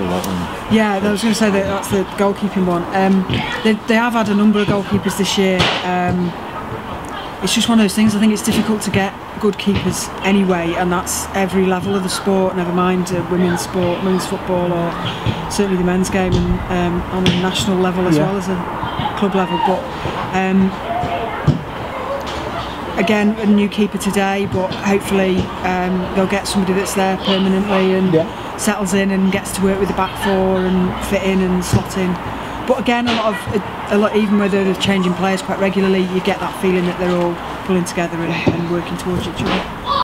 people. That one. Yeah, I was going to say that that's the goalkeeping one. Um, they, they have had a number of goalkeepers this year. Um, it's just one of those things. I think it's difficult to get good keepers anyway, and that's every level of the sport. Never mind uh, women's sport, women's football, or certainly the men's game, and um, on a national level as Yeah. well as a club level. But um, again, a new keeper today, but hopefully um, they'll get somebody that's there permanently and Yeah. Settles in and gets to work with the back four and fit in and slot in. But again, a lot of a lot, even where they're changing players quite regularly, you get that feeling that they're all pulling together and, and working towards each other.